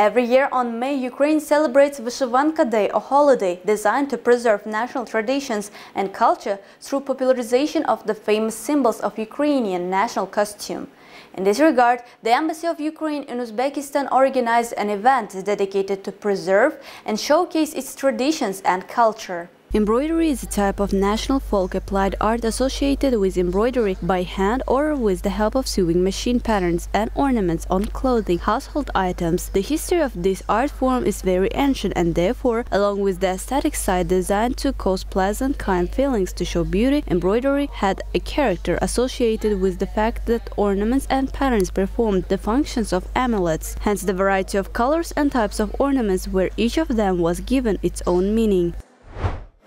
Every year on May, Ukraine celebrates Vyshyvanka Day, a holiday designed to preserve national traditions and culture through popularization of the famous symbols of Ukrainian national costume. In this regard, the Embassy of Ukraine in Uzbekistan organized an event dedicated to preserve and showcase its traditions and culture. Embroidery is a type of national folk applied art associated with embroidery by hand or with the help of sewing machine patterns and ornaments on clothing, household items. The history of this art form is very ancient and therefore, along with the aesthetic side designed to cause pleasant, kind feelings to show beauty, embroidery had a character associated with the fact that ornaments and patterns performed the functions of amulets, hence the variety of colors and types of ornaments where each of them was given its own meaning.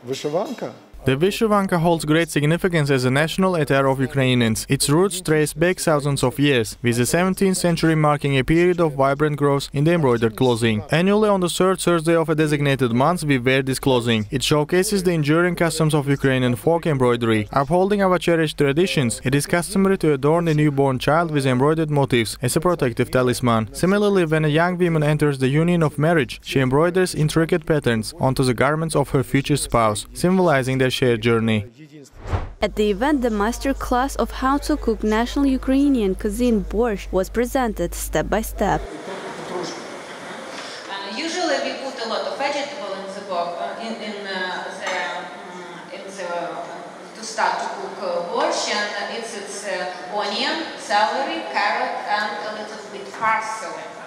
Вышиванка? The Vyshyvanka holds great significance as a national attire of Ukrainians. Its roots trace back thousands of years, with the 17th century marking a period of vibrant growth in the embroidered clothing. Annually on the third Thursday of a designated month, we wear this clothing. It showcases the enduring customs of Ukrainian folk embroidery. Upholding our cherished traditions, it is customary to adorn a newborn child with embroidered motifs as a protective talisman. Similarly, when a young woman enters the union of marriage, she embroiders intricate patterns onto the garments of her future spouse, symbolizing their shared journey. At the event, the master class of how to cook national Ukrainian cuisine borscht was presented step by step. Uh, usually we put a lot of vegetable in the box uh, in, in uh, the um, in the to start to cook uh, borscht and it's it's uh, onion, celery, carrot and a little bit parsley.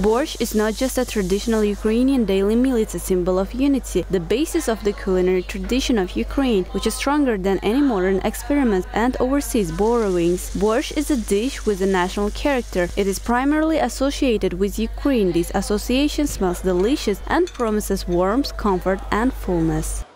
Borscht is not just a traditional Ukrainian daily meal, it's a symbol of unity, the basis of the culinary tradition of Ukraine, which is stronger than any modern experiments and overseas borrowings. Borscht is a dish with a national character. It is primarily associated with Ukraine. This association smells delicious and promises warmth, comfort and fullness.